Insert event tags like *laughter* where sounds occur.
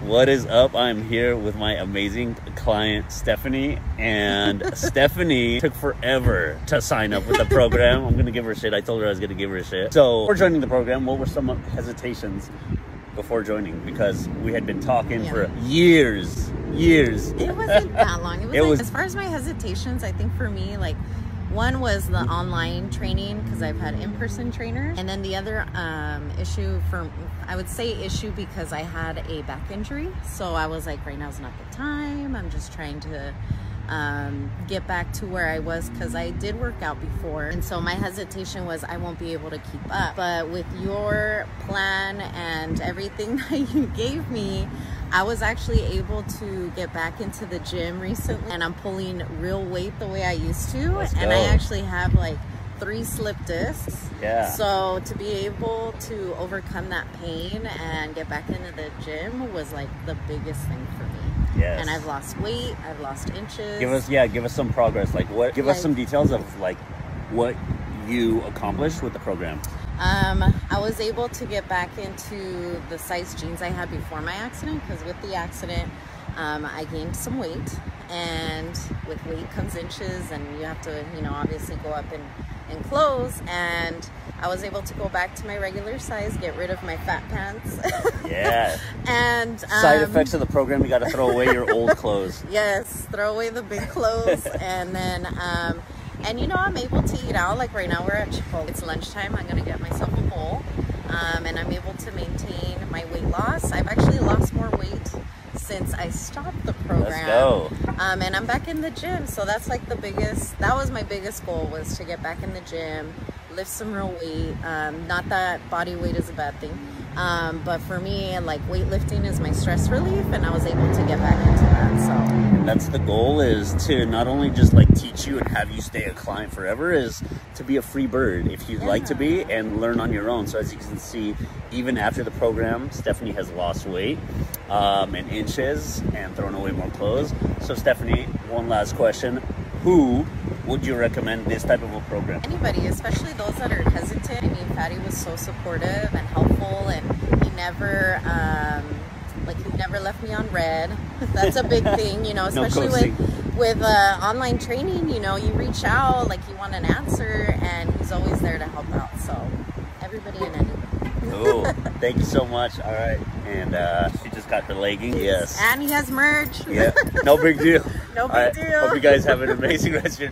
What is up? I'm here with my amazing client, Stephanie. And *laughs* Stephanie took forever to sign up with the program. I'm going to give her shit. I told her I was going to give her shit. So, before joining the program, what were some hesitations before joining? Because we had been talking Yeah. for years, years. It wasn't that long. It *laughs* was It like, was- as far as my hesitations, I think for me, like one was the online training because I've had in-person trainers, and then the other um, issue for I would say issue because I had a back injury, so I was like, right now's not the time. I'm just trying to um, get back to where I was because I did work out before, and so my hesitation was I won't be able to keep up. But with your plan and everything *laughs* that you gave me. I was actually able to get back into the gym recently and I'm pulling real weight the way I used to. Let's and I actually have like three slip discs. Yeah. So to be able to overcome that pain and get back into the gym was like the biggest thing for me. Yes. And I've lost weight, I've lost inches. Give us, yeah, give us some progress. Like, what? Give us some details of like what you accomplished with the program. Um, I was able to get back into the size jeans I had before my accident because with the accident, um, I gained some weight, and with weight comes inches, and you have to, you know, obviously go up in, in clothes. And I was able to go back to my regular size, get rid of my fat pants, Yeah. *laughs* and um, Side effects of the program: you got to throw away your old clothes. *laughs* Yes, throw away the big clothes and then um and you know I'm able to eat out like right now we're at Chipotle. It's lunchtime. I'm gonna get myself a bowl. Um, and I'm able to maintain my weight loss. I've actually lost more weight since I stopped the program. Let's go. Um, and I'm back in the gym, so that's like the biggest. That was my biggest goal was to get back in the gym, lift some real weight. Um, not that body weight is a bad thing, um, but for me, like weightlifting is my stress relief, and I was able to get back into that. So That's the goal is to not only just like teach you and have you stay a client forever is to be a free bird if you'd like to be and learn on your own. So as you can see, even after the program, Stephanie has lost weight um, and inches and thrown away more clothes. So Stephanie, one last question. Who would you recommend this type of a program? anybody, especially those that are hesitant. I mean, Fady was so supportive and helpful, and he never, um, like, he never left me on red. *laughs* That's a big *laughs* thing, you know, especially ghosting. with with uh, online training. You know, you reach out, like, you want an answer, and he's always there to help out. So, everybody and anybody. Cool. *laughs* Thank you so much. All right. And uh, she just got her legging. Yes. And he has merch. Yeah. No big deal. No big right. deal. Hope you guys have an amazing rest of your